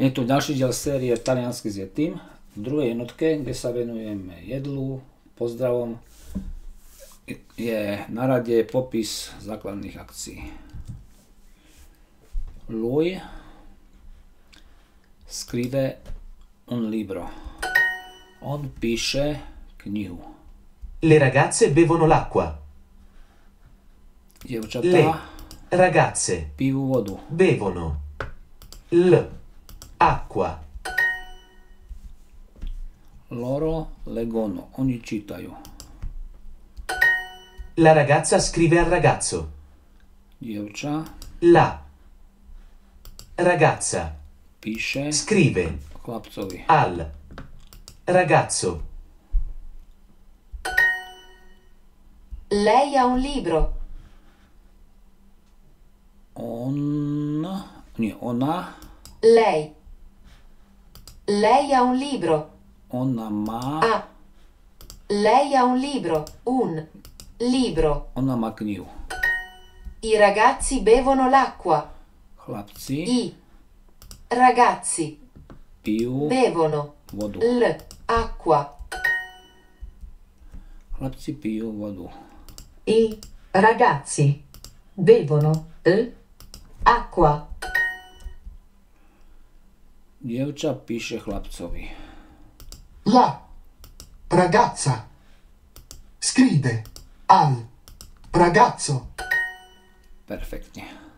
Je tu ďalší diel série Taliansky s Jetým v druhej jednotke, kde sa venujeme jedlu, pozdravom. Je na rade popis základných akcií. Lui scrive un libro. On píše knihu. Le ragazze bevono l'acqua. Dievčatá Le ragazze pijú vodu. bevono l acqua. Loro leggono, oni čítajú. La ragazza scrive al ragazzo. Dievča La ragazza píše scrive chlapcovi. al ragazzo. Lei ha un libro. On, nie, ona, Lei. Lei ha un libro. ona má, Ha. Lei ha un libro. Un libro. ona má knihu. I ragazzi bevono l'acqua. Chlapci I ragazzi pijú bevono vodu. l acqua. Chlapci pijú vodu. I ragazzi bevono l'acqua. Dievča píše chlapcovi. La ragazza scrive al ragazzo. Perfektne.